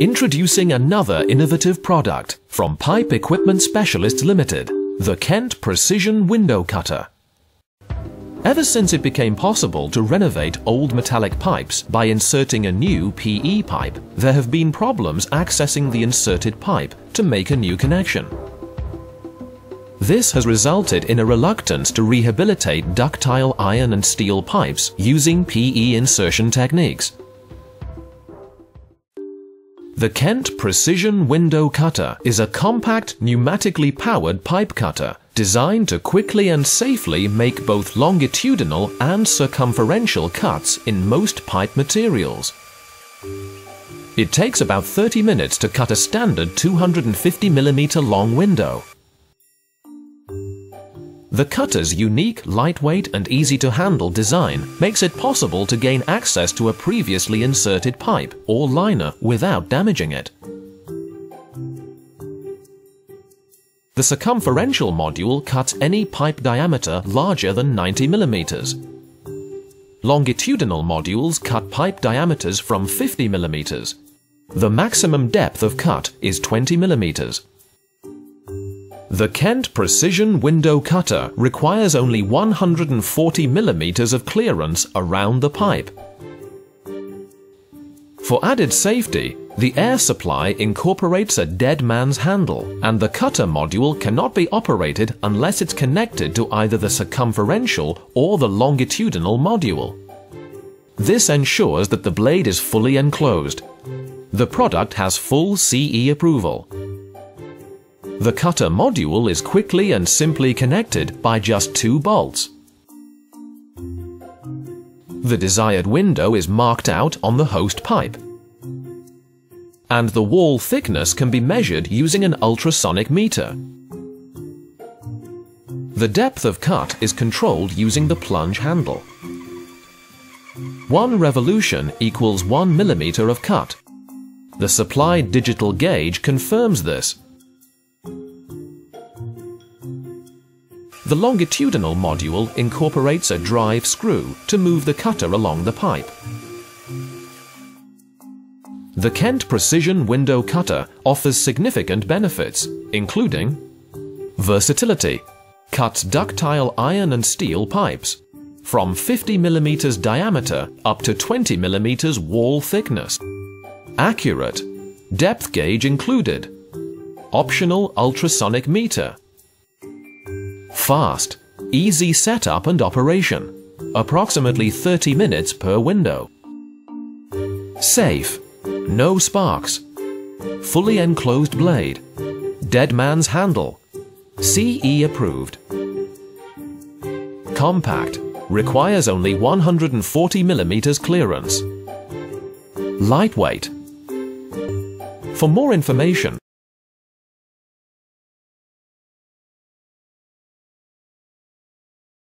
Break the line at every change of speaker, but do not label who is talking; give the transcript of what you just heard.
Introducing another innovative product from Pipe Equipment Specialists Limited, the Kent Precision Window Cutter. Ever since it became possible to renovate old metallic pipes by inserting a new PE pipe, there have been problems accessing the inserted pipe to make a new connection. This has resulted in a reluctance to rehabilitate ductile iron and steel pipes using PE insertion techniques. The Kent Precision Window Cutter is a compact, pneumatically powered pipe cutter designed to quickly and safely make both longitudinal and circumferential cuts in most pipe materials. It takes about 30 minutes to cut a standard 250mm long window. The cutter's unique, lightweight and easy-to-handle design makes it possible to gain access to a previously inserted pipe or liner without damaging it. The circumferential module cuts any pipe diameter larger than 90 millimeters. Longitudinal modules cut pipe diameters from 50 millimeters. The maximum depth of cut is 20 millimeters. The Kent Precision Window Cutter requires only 140 millimeters of clearance around the pipe. For added safety, the air supply incorporates a dead man's handle and the cutter module cannot be operated unless it's connected to either the circumferential or the longitudinal module. This ensures that the blade is fully enclosed. The product has full CE approval the cutter module is quickly and simply connected by just two bolts. The desired window is marked out on the host pipe. And the wall thickness can be measured using an ultrasonic meter. The depth of cut is controlled using the plunge handle. One revolution equals one millimeter of cut. The supplied digital gauge confirms this The longitudinal module incorporates a drive screw to move the cutter along the pipe. The Kent Precision Window Cutter offers significant benefits, including versatility, cuts ductile iron and steel pipes, from 50 mm diameter up to 20 mm wall thickness, accurate, depth gauge included, optional ultrasonic meter, Fast, easy setup and operation, approximately 30 minutes per window. Safe, no sparks, fully enclosed blade, dead man's handle, CE approved. Compact, requires only 140 millimeters clearance. Lightweight. For more information,